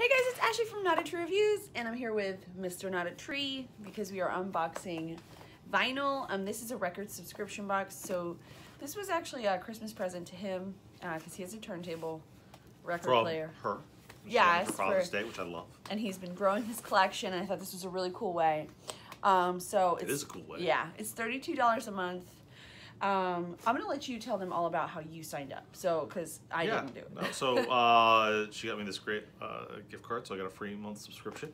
Hey guys, it's Asheli from Not a Tree Reviews, and I'm here with Mr. Not a Tree because we are unboxing VNYL. Um, this is a record subscription box, so this was actually a Christmas present to him because uh, he has a turntable record From player. her. Yes, For Father's Day, which I love. and he's been growing his collection, and I thought this was a really cool way. Um, so it's, is a cool way. Yeah, it's thirty-two dollars a month. Um, I'm gonna let you tell them all about how you signed up. So, because I yeah. didn't do it. No, so uh, she got me this great uh, gift card, so I got a free month subscription.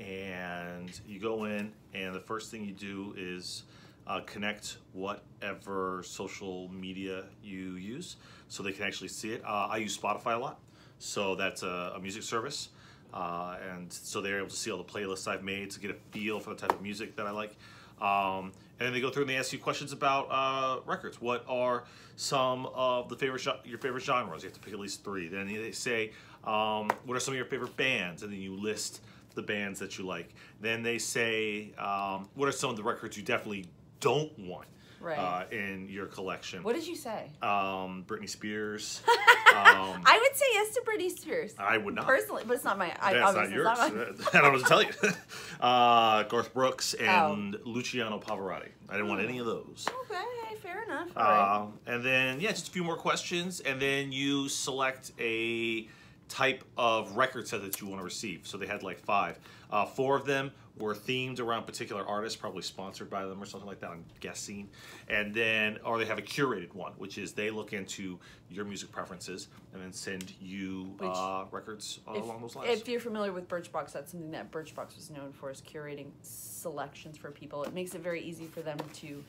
And you go in, and the first thing you do is uh, connect whatever social media you use, so they can actually see it. Uh, I use Spotify a lot, so that's a, a music service. Uh, and so they're able to see all the playlists I've made to get a feel for the type of music that I like. Um, and then they go through and they ask you questions about uh, records. What are some of the favorite your favorite genres? You have to pick at least three. Then they say, um, what are some of your favorite bands? And then you list the bands that you like. Then they say, um, what are some of the records you definitely don't want Right. uh, in your collection? What did you say? Um, Britney Spears. um, I would say yes to Britney Spears. I would not. Personally, but it's not my. I, That's not yours. it's not mine. I don't know what to tell you. uh, Garth Brooks Oh. and Luciano Pavarotti. I didn't want any of those. Okay, fair enough. All right. Um, and then, yeah, just a few more questions. And then you select a type of record set that you want to receive. So they had like five. Uh, four of them were themed around particular artists, probably sponsored by them or something like that, I'm guessing. And then, or they have a curated one, which is they look into your music preferences and then send you Which- uh, records if, along those lines. if you're familiar with Birchbox, that's something that Birchbox was known for is curating selections for people. It makes it very easy for them to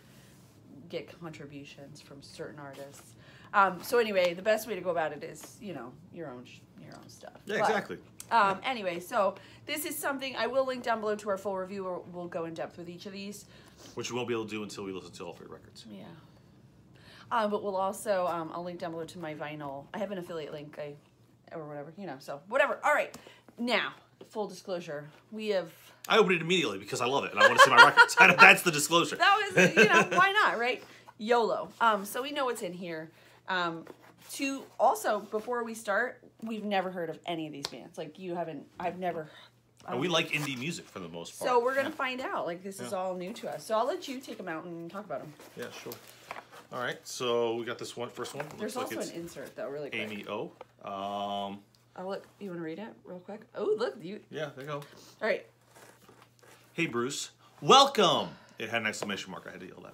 get contributions from certain artists. Um, so anyway, the best way to go about it is, you know, your own your own stuff. yeah, But, exactly. Um, anyway, so this is something I will link down below to our full review. Where we'll go in depth with each of these. Which we won't be able to do until we listen to all three records. Yeah. Um, but we'll also um, I'll link down below to my VNYL. I have an affiliate link, I or whatever, you know. So whatever. All right. Now, full disclosure, we have I opened it immediately because I love it and I want to see my records. That's the disclosure. that was you know why not right? YOLO. Um, so we know what's in here. Um, to also before we start, we've never heard of any of these bands. Like you haven't. I've never. and we like indie music for the most part. So we're gonna Yeah. find out. Like this is all new to us. So I'll let you take them out and talk about them. Yeah, sure. All right, so we got this one first one. There's Looks also it's an insert though, really quick. Amy O. Um, I'll look. You want to read it real quick? Oh, look, you. yeah, there you go. All right. Hey Bruce, welcome. It had an exclamation mark. I had to yell that.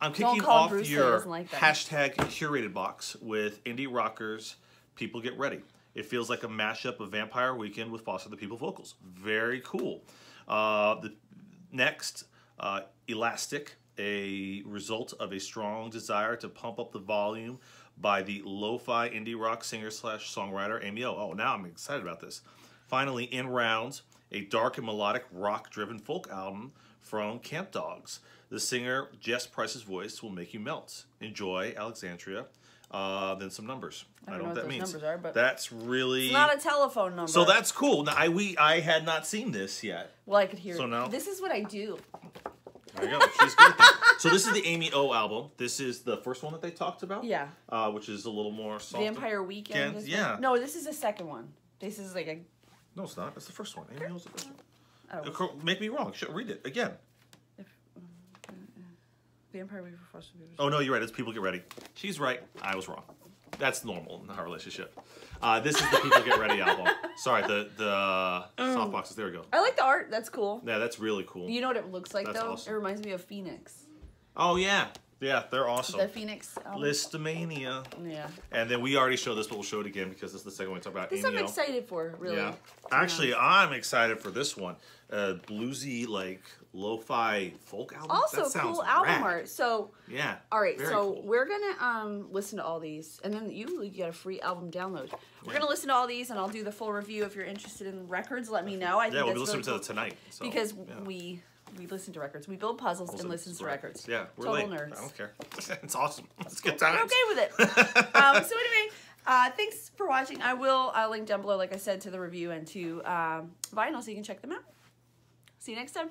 I'm kicking off Bruce, your like hashtag curated box with indie rockers. People get ready. It feels like a mashup of Vampire Weekend with Foster the People vocals. Very cool. Uh, the next, uh, Elastic, a result of a strong desire to pump up the volume by the lo-fi indie rock singer slash songwriter Amy O. Oh, now I'm excited about this. Finally, In Rounds, a dark and melodic rock-driven folk album from Camp Dogs. The singer Jess Price's voice will make you melt. Enjoy Alexandria. Uh, then some numbers. I don't know what that those means. numbers are, but- that's really It's not a telephone number. so that's cool. Now, I we I had not seen this yet. well, I could hear. It. So now- this is what I do. There you go. She's good. so this is the Amy O album. This is the first one that they talked about. Yeah. Uh, which is a little more soft. Vampire Weekend. Yeah. No, this is the second one. This is like a. No, it's not. It's the first one. Amy O's the first one. Oh, Uh, Make me wrong. Should read it again. Vampire Weekend for Foster People. Oh no, you're right. It's People Get Ready. She's right. I was wrong. That's normal in our relationship. Uh, this is the People Get Ready album. Sorry, the the soft boxes. There we go. I like the art. That's cool. Yeah, that's really cool. You know what it looks like That's though? awesome. It reminds me of Phoenix. Oh yeah, yeah, they're awesome. The Phoenix. Album. Lisztomania. Yeah. And then we already showed this, but we'll show it again because this is the second one we talk about. This I'm excited for. Really. Yeah. Actually, I'm excited for this one. Uh, bluesy, like lo-fi folk album. Also, that sounds cool album art. So, Yeah. all right. very so cool. we're gonna um listen to all these, and then you you get a free album download. We're Yeah. gonna listen to all these, and I'll do the full review. If you're interested in records, let me know. I think yeah, we'll that's be listening really to cool it tonight. So, because yeah. we we listen to records. We build puzzles and listen to records. Yeah, we're Total late. nerds. I don't care. it's awesome. It's good We're times. okay with it. um, so anyway, uh, thanks for watching. I will uh, link down below, like I said, to the review and to um, VNYL so you can check them out. See you next time.